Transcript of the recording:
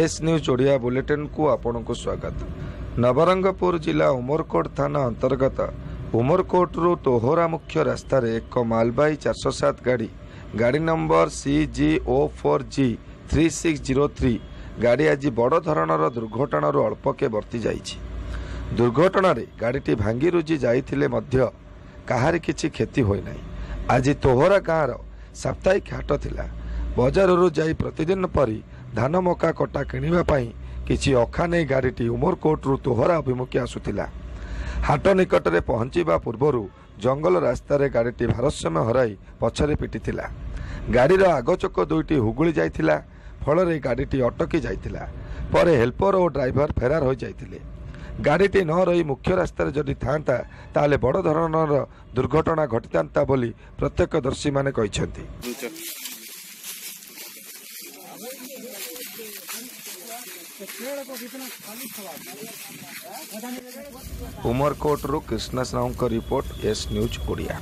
S news Odia ବୁଲେଟିନ୍କୁ ଆପଣଙ୍କୁ ସ୍ୱାଗତ। ନବରଙ୍ଗପୁର ଜିଲ୍ଲା ଉମରକୋଟ ଥାନା ଅନ୍ତର୍ଗତ। ଉମରକୋଟରୁ ତୋହରା ମୁଖ୍ୟ ରାସ୍ତାରେ ଏକ ମାଲବାହୀ ଚାରିଶହ ସାତ ଗାଡ଼ି ଗାଡ଼ି number C G O four G three six zero three ଗାଡ଼ି ଆଜି ବଡ଼ ଧରଣର ଦୁର୍ଘଟଣାରୁ ଅଳ୍ପକେ ବର୍ତ୍ତି ଯାଇଛି। ଦୁର୍ଘଟଣାରେ ଗାଡ଼ିଟି ଭାଙ୍ଗିରୁଜି ଯାଇଥିଲେ ମଧ୍ୟ କାହାରି କିଛି କ୍ଷତି ହୋଇନାହିଁ। ଆଜି ତୋହରା ଗାଁର ସାପ୍ତାହିକ ହାଟ ଥିଲା। ବଜାରରୁ ଯାଇ ପ୍ରତିଦିନ ପରି ଧାନ ମକା କଟା କିଣିବା ପାଇଁ କିଛି ଅଖା ନେଇ ଗାଡ଼ିଟି ଉମରକୋଟରୁ ତୋହରା ଅଭିମୁଖେ ଆସୁଥିଲା। ହାଟ ନିକଟରେ ପହଞ୍ଚିବା ପୂର୍ବରୁ ଜଙ୍ଗଲ ରାସ୍ତାରେ ଗାଡ଼ିଟି ଭାରସାମ୍ୟ ହରାଇ ପଛରେ ପିଟିଥିଲା। ଗାଡ଼ିର ଆଗ ଚକ ଦୁଇଟି ହୁଗୁଳି ଯାଇଥିଲା ଫଳରେ ଗାଡ଼ିଟି ଅଟକି ଯାଇଥିଲା। ପରେ ହେଲ୍ପର ଓ ଡ୍ରାଇଭର ଫେରାର ହୋଇଯାଇଥିଲେ। ଗାଡ଼ିଟି ନ ରହି ମୁଖ୍ୟ ରାସ୍ତାରେ ଯଦି ଥାଆନ୍ତା ତାହେଲେ ବଡ଼ ଧରଣର ଦୁର୍ଘଟଣା ଘଟିଥାନ୍ତା ବୋଲି ପ୍ରତ୍ୟକ୍ଷଦର୍ଶୀମାନେ କହିଛନ୍ତି। ଉମରକୋଟରୁ କୃଷ୍ଣା ସାହୁଙ୍କ ରିପୋର୍ଟ ଏସ୍ ନ୍ୟୁଜ୍ ଓଡ଼ିଆ